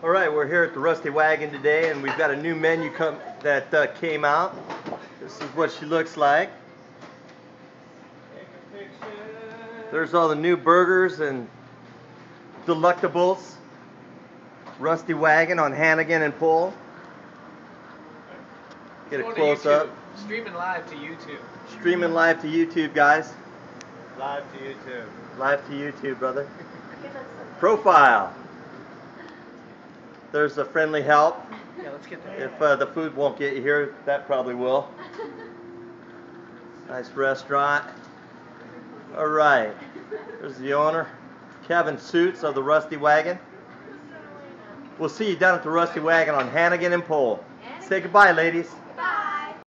All right, we're here at the Rusty Wagon today, and we've got a new menu come that uh, came out. This is what she looks like. There's all the new burgers and delectables. Rusty Wagon on Hannigan and Pull. Get a close up. Streaming live to YouTube. Streaming live to YouTube, guys. Live to YouTube. Live to YouTube, brother. Profile. There's a friendly help. Yeah, let's get that. If uh, the food won't get you here, that probably will. Nice restaurant. All right. There's the owner, Kevin Suits of the Rusty Wagon. We'll see you down at the Rusty Wagon on Hannigan and Pole. Say goodbye, ladies.